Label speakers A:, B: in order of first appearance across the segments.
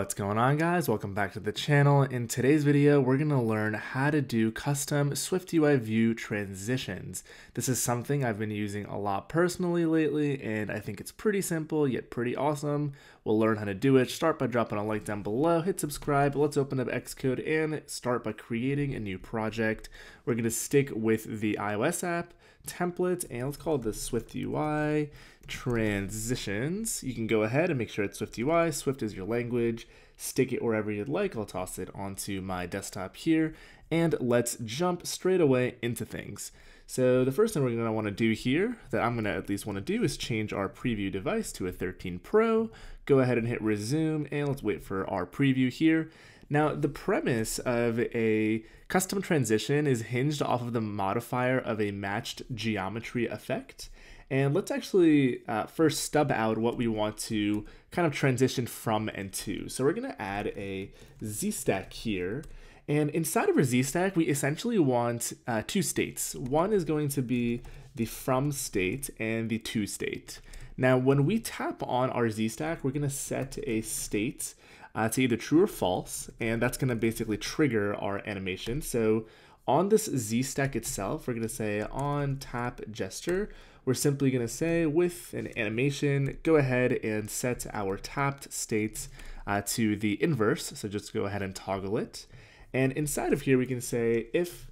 A: What's going on guys? Welcome back to the channel. In today's video, we're going to learn how to do custom SwiftUI view transitions. This is something I've been using a lot personally lately, and I think it's pretty simple yet pretty awesome. We'll learn how to do it. Start by dropping a like down below, hit subscribe. Let's open up Xcode and start by creating a new project. We're going to stick with the iOS app, template, and let's call this SwiftUI transitions. You can go ahead and make sure it's SwiftUI. Swift is your language. Stick it wherever you'd like. I'll toss it onto my desktop here. And let's jump straight away into things. So the first thing we're going to want to do here, that I'm going to at least want to do, is change our preview device to a 13 Pro. Go ahead and hit resume, and let's wait for our preview here. Now, the premise of a custom transition is hinged off of the modifier of a matched geometry effect. And let's actually uh, first stub out what we want to kind of transition from and to. So we're going to add a Z-stack here. And inside of our Z-stack, we essentially want uh, two states. One is going to be the from state and the to state. Now, when we tap on our Z-stack, we're going to set a state uh, to either true or false, and that's going to basically trigger our animation. So on this Z stack itself, we're going to say on tap gesture, we're simply going to say with an animation, go ahead and set our tapped states uh, to the inverse. So just go ahead and toggle it. And inside of here, we can say if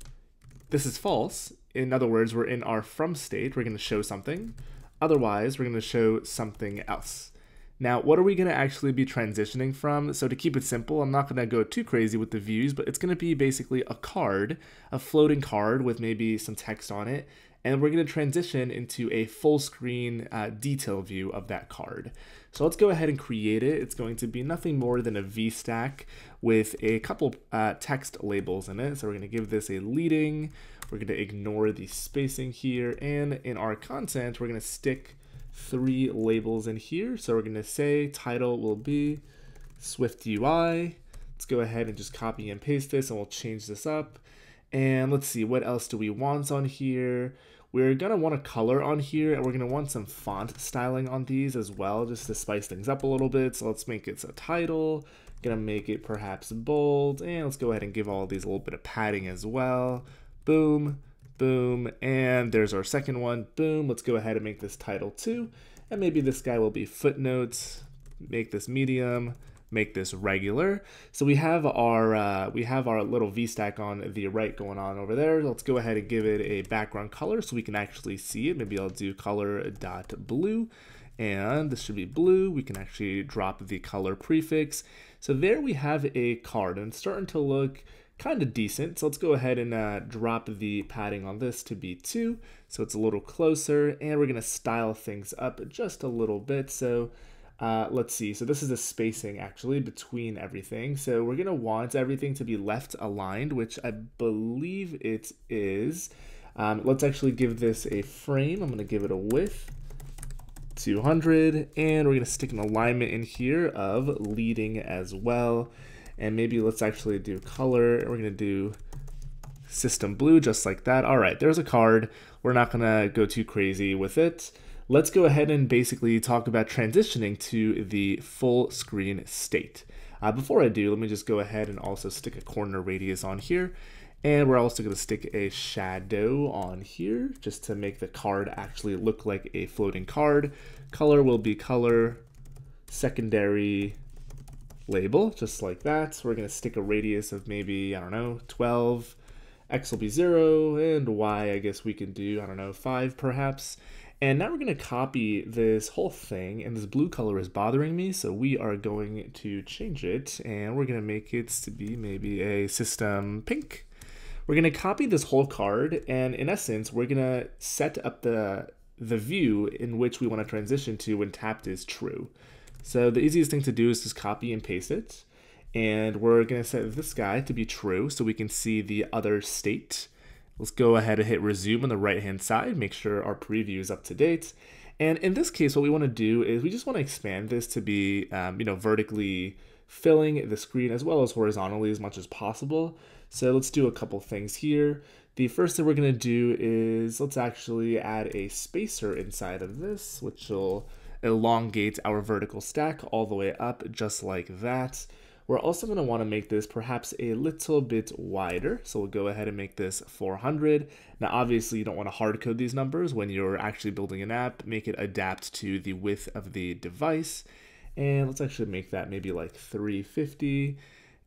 A: this is false, in other words, we're in our from state, we're going to show something. Otherwise, we're going to show something else. Now, what are we going to actually be transitioning from? So to keep it simple, I'm not going to go too crazy with the views, but it's going to be basically a card, a floating card with maybe some text on it. And we're going to transition into a full screen uh, detail view of that card. So let's go ahead and create it. It's going to be nothing more than a VStack with a couple uh, text labels in it. So we're going to give this a leading. We're going to ignore the spacing here. And in our content, we're going to stick three labels in here. So we're going to say title will be Swift UI. Let's go ahead and just copy and paste this and we'll change this up. And let's see, what else do we want on here? We're going to want a color on here and we're going to want some font styling on these as well, just to spice things up a little bit. So let's make it a title, going to make it perhaps bold, and let's go ahead and give all these a little bit of padding as well. Boom boom, and there's our second one, boom. Let's go ahead and make this title too, and maybe this guy will be footnotes, make this medium, make this regular. So we have our uh, we have our little VStack on the right going on over there. Let's go ahead and give it a background color so we can actually see it. Maybe I'll do color dot blue and this should be blue. We can actually drop the color prefix. So there we have a card and it's starting to look kind of decent. So let's go ahead and uh, drop the padding on this to be 2, so it's a little closer, and we're going to style things up just a little bit. So uh, let's see, so this is the spacing actually between everything. So we're going to want everything to be left aligned, which I believe it is. Um, let's actually give this a frame. I'm going to give it a width. 200 and we're going to stick an alignment in here of leading as well and maybe let's actually do color. We're to do system blue just like that. All right, there's a card. We're not to go too crazy with it. Let's go ahead and basically talk about transitioning to the full screen state. Uh, before I do, let me just go ahead and also stick a corner radius on here. And we're also going to stick a shadow on here just to make the card actually look like a floating card. Color will be color, secondary label, just like that. We're going to stick a radius of maybe, I don't know, 12. X will be 0, and Y, I guess we can do, I don't know, 5 perhaps. And now we're going to copy this whole thing, and this blue color is bothering me, so we are going to change it, and we're going to make it to be maybe a system pink. We're going to copy this whole card, and in essence, we're going to set up the, the view in which we want to transition to when tapped is true. So the easiest thing to do is just copy and paste it. And we're going to set this guy to be true so we can see the other state. Let's go ahead and hit resume on the right hand side, make sure our preview is up to date. And in this case, what we want to do is we just want to expand this to be, um, you know, vertically filling the screen as well as horizontally as much as possible. So let's do a couple things here. The first thing we're going to do is let's actually add a spacer inside of this, which will elongate our vertical stack all the way up just like that. We're also going to want to make this perhaps a little bit wider. So we'll go ahead and make this 400. Now, obviously, you don't want to hard code these numbers when you're actually building an app. Make it adapt to the width of the device. And let's actually make that maybe like 350.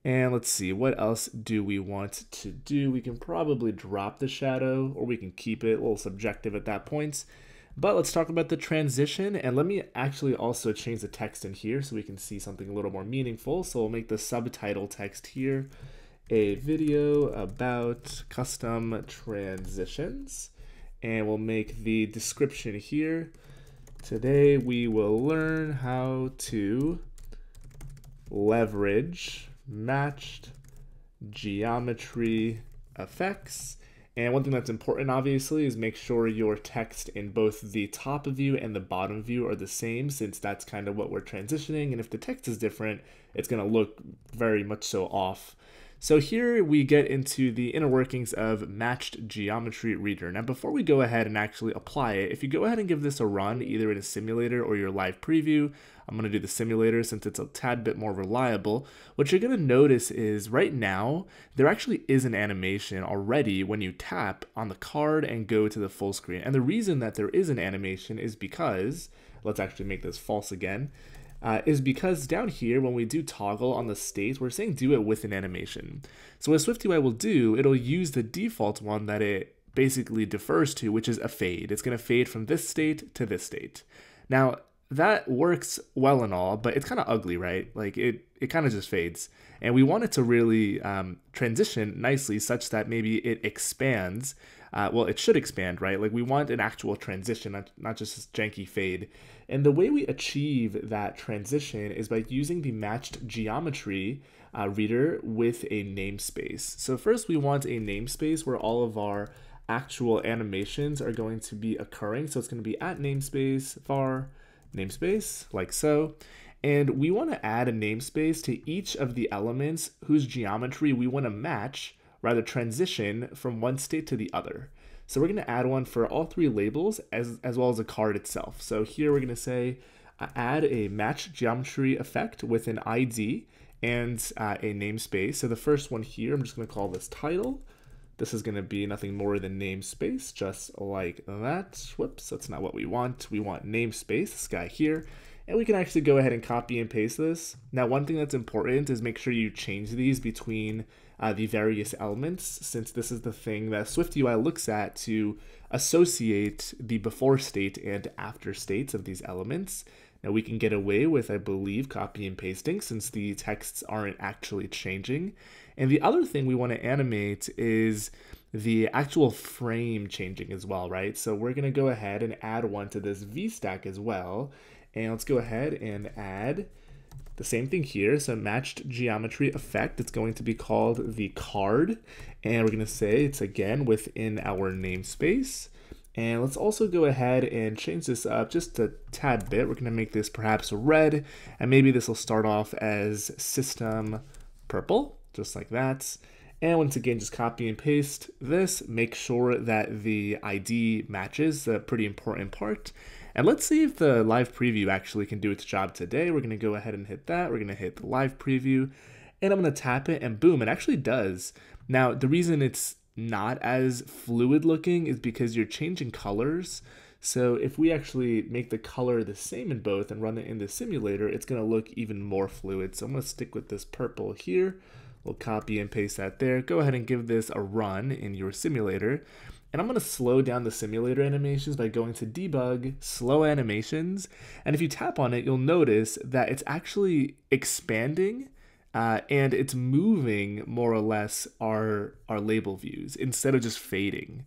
A: And let's see, what else do we want to do? We can probably drop the shadow or we can keep it a little subjective at that point. But let's talk about the transition and let me actually also change the text in here so we can see something a little more meaningful. So we'll make the subtitle text here a video about custom transitions and we'll make the description here. Today we will learn how to leverage matched geometry effects and one thing that's important, obviously, is make sure your text in both the top view and the bottom view are the same, since that's kind of what we're transitioning. And if the text is different, it's going to look very much so off. So here we get into the inner workings of Matched Geometry Reader. Now before we go ahead and actually apply it, if you go ahead and give this a run either in a simulator or your live preview, I'm going to do the simulator since it's a tad bit more reliable. What you're going to notice is right now, there actually is an animation already when you tap on the card and go to the full screen. And the reason that there is an animation is because, let's actually make this false again, uh, is because down here, when we do toggle on the state, we're saying do it with an animation. So what SwiftUI will do, it'll use the default one that it basically defers to, which is a fade. It's going to fade from this state to this state. Now, that works well and all, but it's kind of ugly, right? Like it, it kind of just fades. And we want it to really um, transition nicely such that maybe it expands. Uh, well, it should expand, right? Like we want an actual transition, not, not just this janky fade. And the way we achieve that transition is by using the matched geometry uh, reader with a namespace. So first we want a namespace where all of our actual animations are going to be occurring. So it's going to be at namespace var namespace like so. And we want to add a namespace to each of the elements whose geometry we want to match, rather transition from one state to the other. So we're going to add one for all three labels as, as well as a card itself. So here we're going to say uh, add a match geometry effect with an ID and uh, a namespace. So the first one here, I'm just going to call this title. This is going to be nothing more than namespace, just like that. Whoops, that's not what we want. We want namespace, this guy here. And we can actually go ahead and copy and paste this. Now, one thing that's important is make sure you change these between uh, the various elements, since this is the thing that SwiftUI looks at to associate the before state and after states of these elements. Now we can get away with, I believe, copy and pasting since the texts aren't actually changing. And the other thing we want to animate is the actual frame changing as well, right? So we're going to go ahead and add one to this VStack as well. And let's go ahead and add the same thing here, so matched geometry effect. It's going to be called the card, and we're going to say it's again within our namespace. And let's also go ahead and change this up just a tad bit. We're going to make this perhaps red, and maybe this will start off as system purple, just like that. And once again, just copy and paste this. Make sure that the ID matches, a pretty important part. And let's see if the live preview actually can do its job today. We're going to go ahead and hit that. We're going to hit the live preview and I'm to tap it and boom, it actually does. Now, the reason it's not as fluid looking is because you're changing colors. So if we actually make the color the same in both and run it in the simulator, it's going to look even more fluid. So I'm to stick with this purple here. We'll copy and paste that there. Go ahead and give this a run in your simulator. And I'm going to slow down the simulator animations by going to debug, slow animations. And if you tap on it, you'll notice that it's actually expanding uh, and it's moving more or less our, our label views instead of just fading.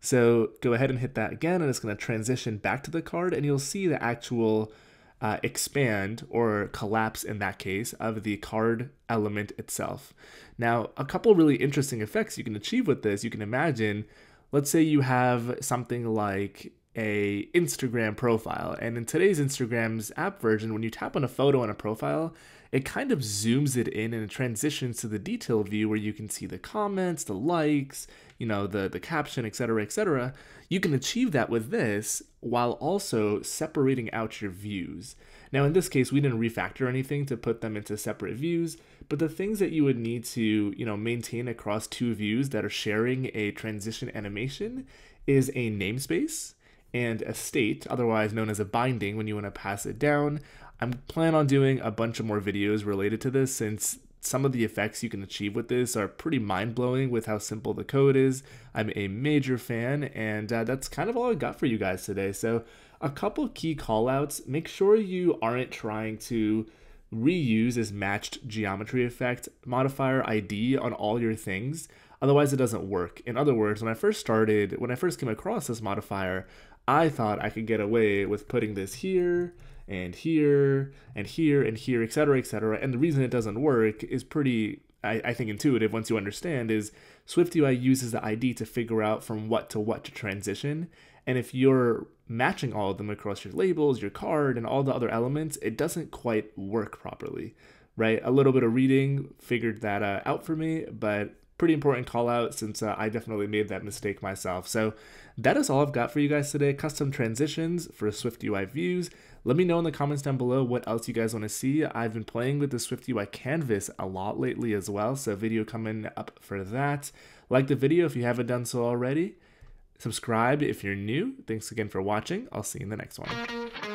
A: So go ahead and hit that again and it's going to transition back to the card and you'll see the actual uh, expand or collapse in that case of the card element itself. Now, a couple really interesting effects you can achieve with this. You can imagine let's say you have something like a Instagram profile. And in today's Instagram's app version, when you tap on a photo on a profile, it kind of zooms it in and it transitions to the detail view where you can see the comments, the likes, you know, the the caption, etc., etc. You can achieve that with this while also separating out your views. Now, in this case, we didn't refactor anything to put them into separate views, but the things that you would need to, you know, maintain across two views that are sharing a transition animation is a namespace and a state, otherwise known as a binding when you want to pass it down. I'm planning on doing a bunch of more videos related to this since some of the effects you can achieve with this are pretty mind blowing with how simple the code is. I'm a major fan, and uh, that's kind of all I got for you guys today. So, a couple key callouts make sure you aren't trying to reuse this matched geometry effect modifier ID on all your things. Otherwise, it doesn't work. In other words, when I first started, when I first came across this modifier, I thought I could get away with putting this here and here and here and here, etc., etc. And the reason it doesn't work is pretty, I, I think, intuitive once you understand. Is SwiftUI uses the ID to figure out from what to what to transition, and if you're matching all of them across your labels, your card, and all the other elements, it doesn't quite work properly, right? A little bit of reading figured that uh, out for me, but pretty important call out since uh, I definitely made that mistake myself. So that is all I've got for you guys today. Custom transitions for SwiftUI views. Let me know in the comments down below what else you guys want to see. I've been playing with the SwiftUI canvas a lot lately as well, so video coming up for that. Like the video if you haven't done so already. Subscribe if you're new. Thanks again for watching. I'll see you in the next one.